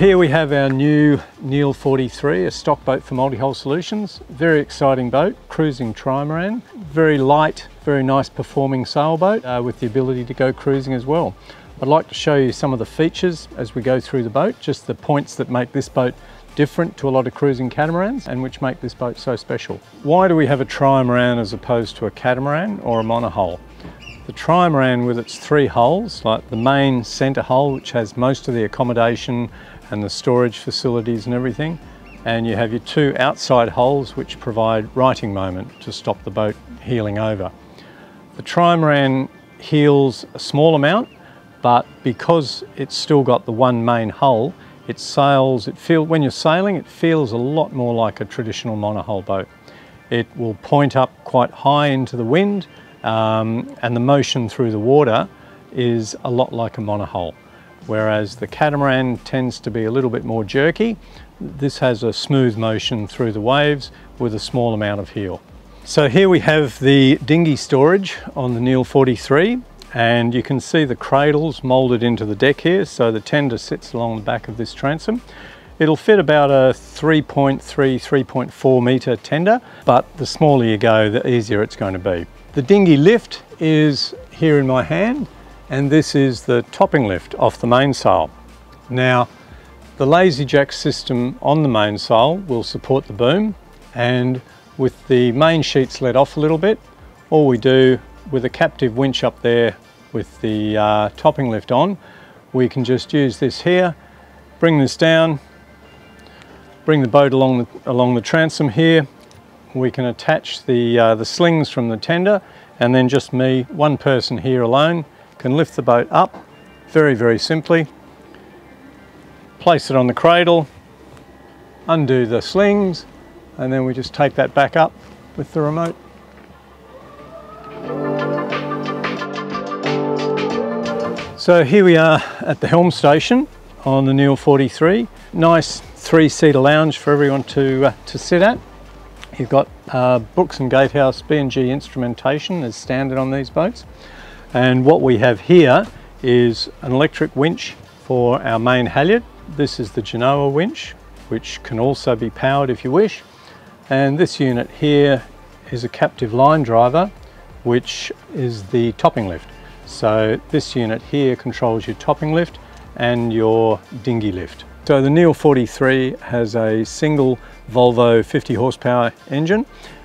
here we have our new NEEL 43, a stock boat for multi-hull solutions. Very exciting boat, cruising trimaran. Very light, very nice performing sailboat uh, with the ability to go cruising as well. I'd like to show you some of the features as we go through the boat, just the points that make this boat different to a lot of cruising catamarans and which make this boat so special. Why do we have a trimaran as opposed to a catamaran or a monohull? The trimaran with its three hulls, like the main centre hull which has most of the accommodation and the storage facilities and everything, and you have your two outside hulls which provide righting moment to stop the boat heeling over. The trimaran heels a small amount but because it's still got the one main hull, it sails, it feel, when you're sailing, it feels a lot more like a traditional monohull boat. It will point up quite high into the wind um, and the motion through the water is a lot like a monohull. Whereas the catamaran tends to be a little bit more jerky, this has a smooth motion through the waves with a small amount of heel. So here we have the dinghy storage on the NEEL 43 and you can see the cradles molded into the deck here. So the tender sits along the back of this transom. It'll fit about a 3.3 3.4 meter tender but the smaller you go the easier it's going to be. The dinghy lift is here in my hand and this is the topping lift off the mainsail now the lazy jack system on the mainsail will support the boom and with the main sheets let off a little bit all we do with a captive winch up there with the uh, topping lift on, we can just use this here, bring this down, bring the boat along the, along the transom here. We can attach the, uh, the slings from the tender and then just me, one person here alone, can lift the boat up very, very simply, place it on the cradle, undo the slings, and then we just take that back up with the remote. So here we are at the helm station on the NEEL 43. Nice three-seater lounge for everyone to, uh, to sit at. You've got uh, Brookes and Gatehouse B&G instrumentation as standard on these boats. And what we have here is an electric winch for our main halyard. This is the Genoa winch, which can also be powered if you wish. And this unit here is a captive line driver, which is the topping lift. So this unit here controls your topping lift and your dinghy lift. So the NEEL 43 has a single Volvo 50 horsepower engine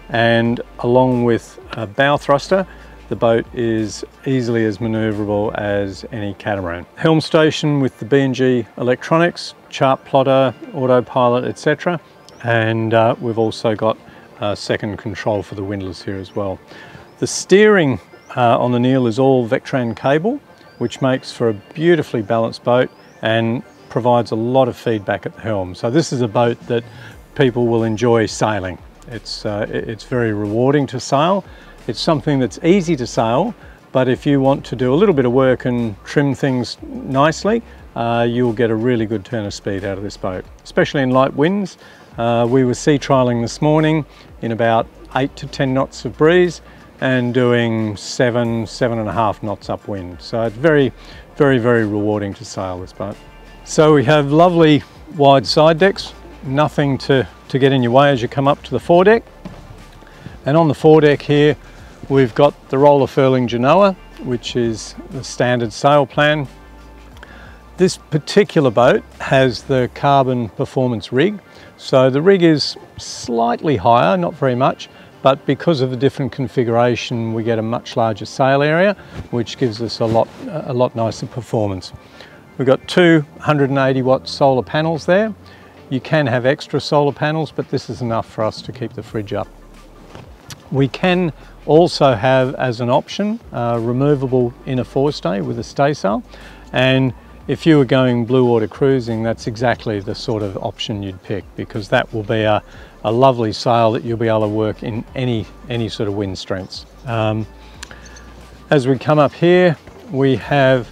and along with a bow thruster the boat is easily as manoeuvrable as any catamaran. Helm station with the B&G electronics, chart plotter, autopilot etc and uh, we've also got a second control for the windlass here as well. The steering uh, on the NEEL is all Vectran cable, which makes for a beautifully balanced boat and provides a lot of feedback at the helm. So this is a boat that people will enjoy sailing. It's, uh, it's very rewarding to sail. It's something that's easy to sail, but if you want to do a little bit of work and trim things nicely, uh, you'll get a really good turn of speed out of this boat, especially in light winds. Uh, we were sea trialing this morning in about 8 to 10 knots of breeze and doing seven, seven and a half knots upwind. So it's very, very, very rewarding to sail this boat. So we have lovely wide side decks, nothing to, to get in your way as you come up to the foredeck. And on the foredeck here, we've got the roller furling Genoa, which is the standard sail plan. This particular boat has the carbon performance rig. So the rig is slightly higher, not very much, but because of the different configuration we get a much larger sail area which gives us a lot a lot nicer performance. We've got two 180 watt solar panels there. You can have extra solar panels but this is enough for us to keep the fridge up. We can also have as an option a removable inner forestay with a staysail and if you were going blue water cruising, that's exactly the sort of option you'd pick because that will be a, a lovely sail that you'll be able to work in any, any sort of wind strengths. Um, as we come up here, we have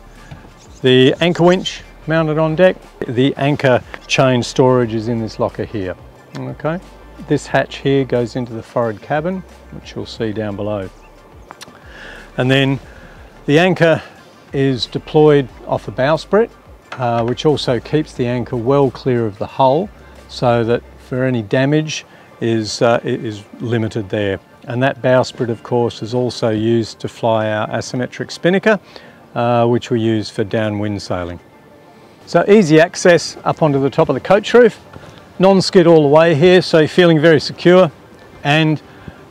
the anchor winch mounted on deck. The anchor chain storage is in this locker here, okay? This hatch here goes into the forward cabin, which you'll see down below. And then the anchor is deployed off a bowsprit uh, which also keeps the anchor well clear of the hull so that for any damage is, uh, is limited there. And that bowsprit of course is also used to fly our asymmetric spinnaker uh, which we use for downwind sailing. So easy access up onto the top of the coach roof, non-skid all the way here so feeling very secure and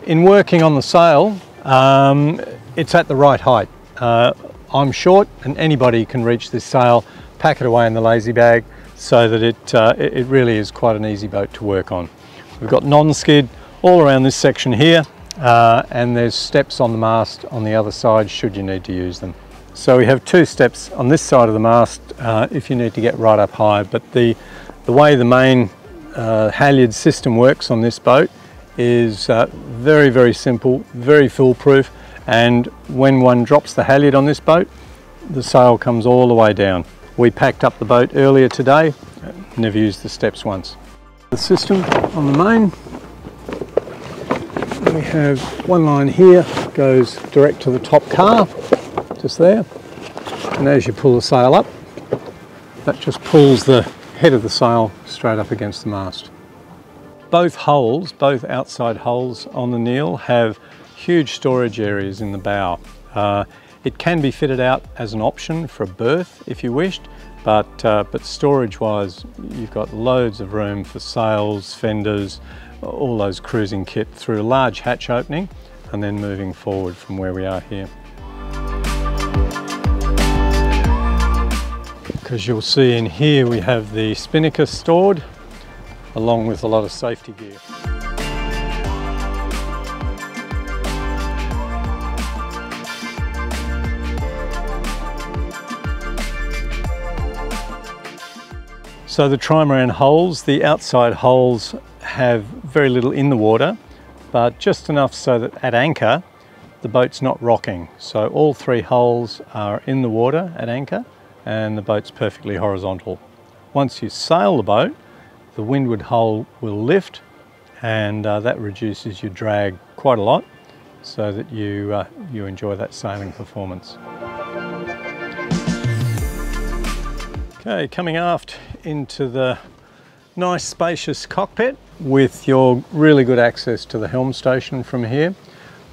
in working on the sail um, it's at the right height. Uh, I'm short and anybody can reach this sail, pack it away in the lazy bag so that it, uh, it really is quite an easy boat to work on. We've got non-skid all around this section here uh, and there's steps on the mast on the other side should you need to use them. So we have two steps on this side of the mast uh, if you need to get right up high but the, the way the main uh, halyard system works on this boat is uh, very very simple, very foolproof and when one drops the halyard on this boat the sail comes all the way down. We packed up the boat earlier today, never used the steps once. The system on the main, we have one line here, goes direct to the top car, just there, and as you pull the sail up, that just pulls the head of the sail straight up against the mast. Both hulls, both outside hulls on the NEEL have huge storage areas in the bow. Uh, it can be fitted out as an option for a berth if you wished, but, uh, but storage wise, you've got loads of room for sails, fenders, all those cruising kit through a large hatch opening and then moving forward from where we are here. Because you'll see in here we have the spinnaker stored along with a lot of safety gear. So the trimaran hulls, the outside hulls have very little in the water, but just enough so that at anchor, the boat's not rocking. So all three hulls are in the water at anchor and the boat's perfectly horizontal. Once you sail the boat, the windward hull will lift and uh, that reduces your drag quite a lot so that you, uh, you enjoy that sailing performance. Okay, coming aft into the nice spacious cockpit with your really good access to the helm station from here.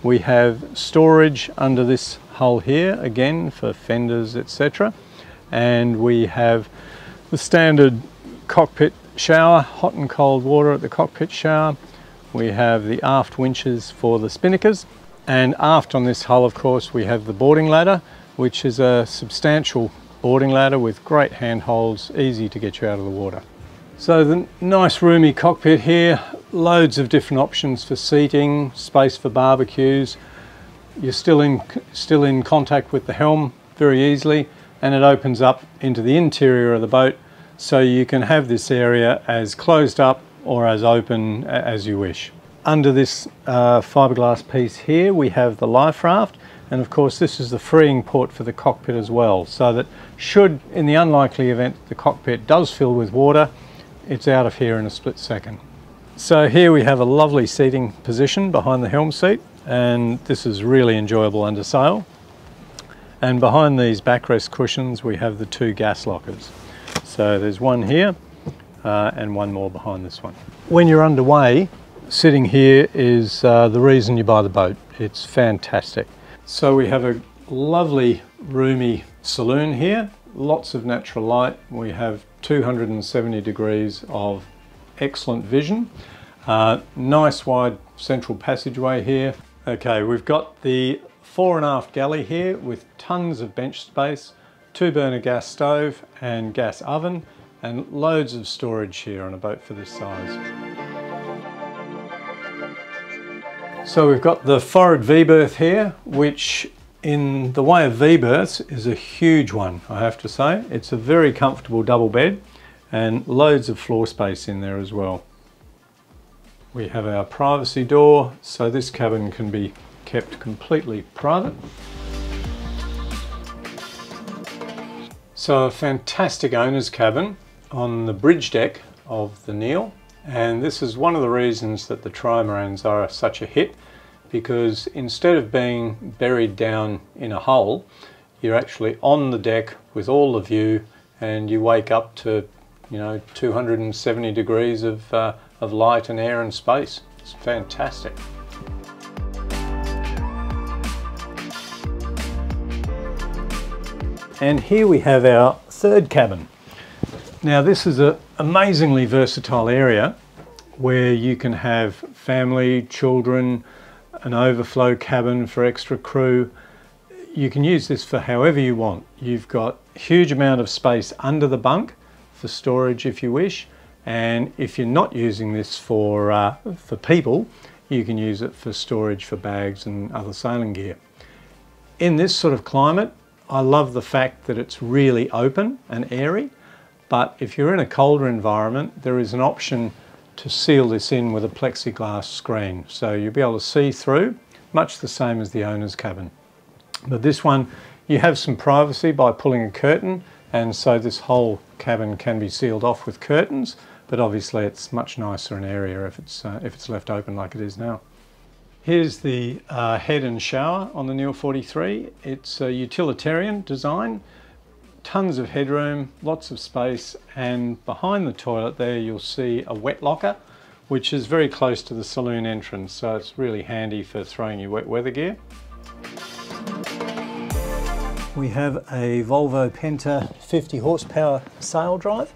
We have storage under this hull here, again for fenders, etc. And we have the standard cockpit shower, hot and cold water at the cockpit shower. We have the aft winches for the spinnakers. And aft on this hull, of course, we have the boarding ladder, which is a substantial boarding ladder with great handholds, easy to get you out of the water. So the nice roomy cockpit here, loads of different options for seating, space for barbecues. You're still in, still in contact with the helm very easily and it opens up into the interior of the boat so you can have this area as closed up or as open as you wish. Under this uh, fiberglass piece here we have the life raft and of course this is the freeing port for the cockpit as well so that should in the unlikely event the cockpit does fill with water it's out of here in a split second. So here we have a lovely seating position behind the helm seat and this is really enjoyable under sail. And behind these backrest cushions we have the two gas lockers. So there's one here uh, and one more behind this one. When you're underway, sitting here is uh, the reason you buy the boat. It's fantastic. So we have a lovely roomy saloon here, lots of natural light. We have 270 degrees of excellent vision. Uh, nice wide central passageway here. Okay, we've got the fore and aft galley here with tons of bench space, two burner gas stove and gas oven, and loads of storage here on a boat for this size. So we've got the forward V-berth here, which in the way of V-berths is a huge one, I have to say. It's a very comfortable double bed and loads of floor space in there as well. We have our privacy door, so this cabin can be kept completely private. So a fantastic owner's cabin on the bridge deck of the NEEL. And this is one of the reasons that the trimarans are such a hit because instead of being buried down in a hole, you're actually on the deck with all the view and you wake up to, you know, 270 degrees of, uh, of light and air and space. It's fantastic. And here we have our third cabin. Now this is an amazingly versatile area where you can have family, children, an overflow cabin for extra crew. You can use this for however you want. You've got huge amount of space under the bunk for storage if you wish. And if you're not using this for, uh, for people, you can use it for storage for bags and other sailing gear. In this sort of climate, I love the fact that it's really open and airy, but if you're in a colder environment, there is an option to seal this in with a plexiglass screen. So you'll be able to see through, much the same as the owner's cabin. But this one, you have some privacy by pulling a curtain, and so this whole cabin can be sealed off with curtains, but obviously it's much nicer and area if it's, uh, if it's left open like it is now. Here's the uh, head and shower on the NEEL 43. It's a utilitarian design, tons of headroom, lots of space, and behind the toilet there you'll see a wet locker, which is very close to the saloon entrance, so it's really handy for throwing your wet weather gear. We have a Volvo Penta 50 horsepower sail drive,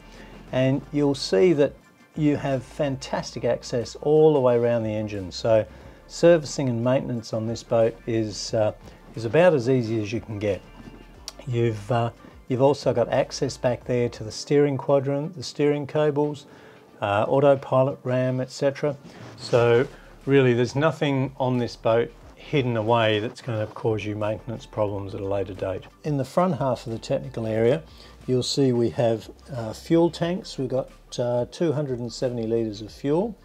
and you'll see that you have fantastic access all the way around the engine. So servicing and maintenance on this boat is, uh, is about as easy as you can get. You've, uh, you've also got access back there to the steering quadrant, the steering cables, uh, autopilot RAM, etc. So really there's nothing on this boat hidden away that's going to cause you maintenance problems at a later date. In the front half of the technical area you'll see we have uh, fuel tanks. We've got uh, 270 litres of fuel.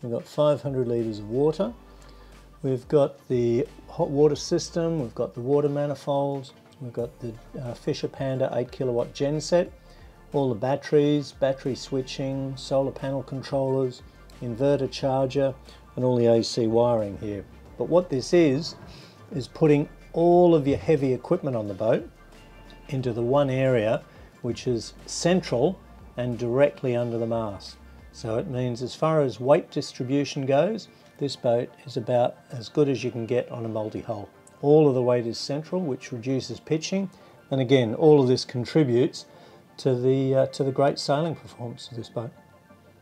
We've got 500 litres of water. We've got the hot water system, we've got the water manifolds, we've got the uh, Fischer Panda 8 kilowatt genset, all the batteries, battery switching, solar panel controllers, inverter charger, and all the AC wiring here. But what this is, is putting all of your heavy equipment on the boat into the one area which is central and directly under the mast. So it means as far as weight distribution goes, this boat is about as good as you can get on a multi-hull. All of the weight is central, which reduces pitching, and again, all of this contributes to the, uh, to the great sailing performance of this boat.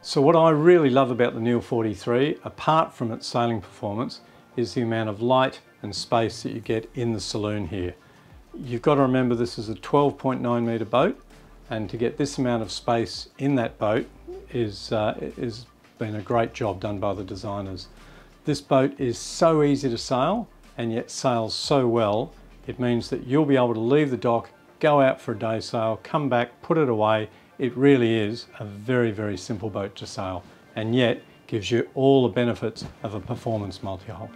So what I really love about the NEEL 43, apart from its sailing performance, is the amount of light and space that you get in the saloon here. You've got to remember this is a 12.9 metre boat, and to get this amount of space in that boat is, uh, is been a great job done by the designers. This boat is so easy to sail and yet sails so well, it means that you'll be able to leave the dock, go out for a day sail, come back, put it away. It really is a very, very simple boat to sail and yet gives you all the benefits of a performance multi-hull.